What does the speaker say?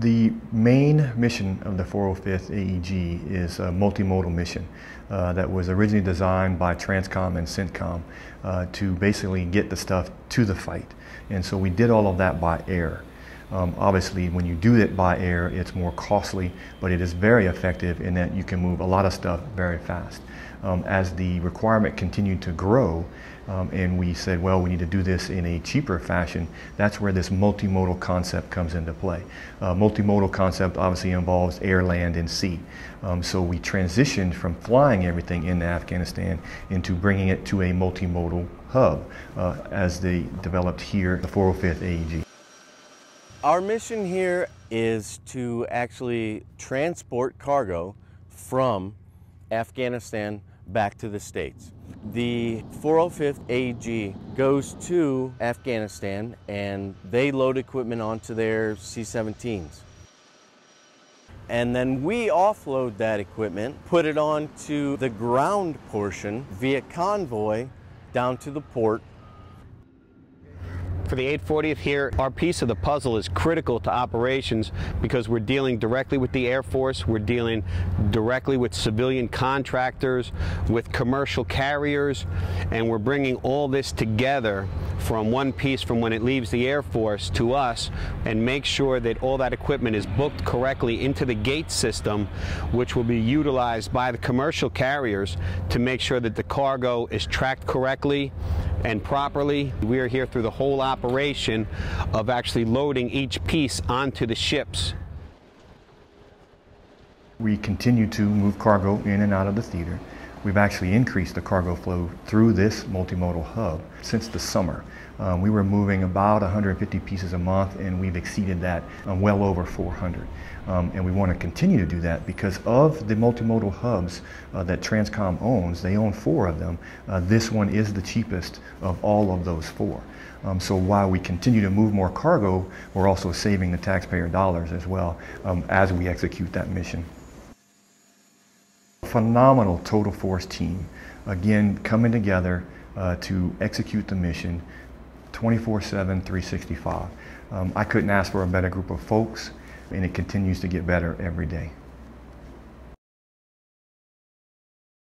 The main mission of the 405th AEG is a multimodal mission uh, that was originally designed by Transcom and CENTCOM uh, to basically get the stuff to the fight. And so we did all of that by air. Um, obviously, when you do it by air, it's more costly, but it is very effective in that you can move a lot of stuff very fast. Um, as the requirement continued to grow, um, and we said, well, we need to do this in a cheaper fashion, that's where this multimodal concept comes into play. Uh, multimodal concept obviously involves air, land, and sea. Um, so we transitioned from flying everything into Afghanistan into bringing it to a multimodal hub uh, as they developed here, the 405th AEG. Our mission here is to actually transport cargo from Afghanistan back to the States. The 405th AG goes to Afghanistan and they load equipment onto their C-17s. And then we offload that equipment, put it onto the ground portion via convoy down to the port for the 840th here, our piece of the puzzle is critical to operations because we're dealing directly with the Air Force, we're dealing directly with civilian contractors, with commercial carriers, and we're bringing all this together from one piece from when it leaves the Air Force to us and make sure that all that equipment is booked correctly into the gate system, which will be utilized by the commercial carriers to make sure that the cargo is tracked correctly and properly. We are here through the whole operation of actually loading each piece onto the ships. We continue to move cargo in and out of the theater. We've actually increased the cargo flow through this multimodal hub since the summer. Um, we were moving about 150 pieces a month and we've exceeded that um, well over 400. Um, and we want to continue to do that because of the multimodal hubs uh, that Transcom owns, they own four of them, uh, this one is the cheapest of all of those four. Um, so while we continue to move more cargo, we're also saving the taxpayer dollars as well um, as we execute that mission phenomenal total force team, again, coming together uh, to execute the mission 24 7, 365. Um, I couldn't ask for a better group of folks, and it continues to get better every day.